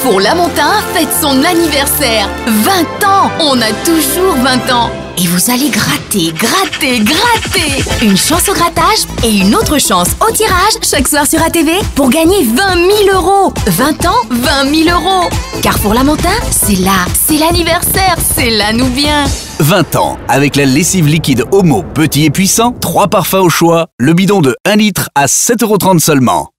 Carrefour Lamontin fête son anniversaire. 20 ans On a toujours 20 ans. Et vous allez gratter, gratter, gratter. Une chance au grattage et une autre chance au tirage chaque soir sur ATV pour gagner 20 000 euros. 20 ans, 20 000 euros. Carrefour Lamentin, c'est là, c'est l'anniversaire, c'est là nous bien 20 ans, avec la lessive liquide Homo petit et puissant, 3 parfums au choix, le bidon de 1 litre à 7,30€ seulement.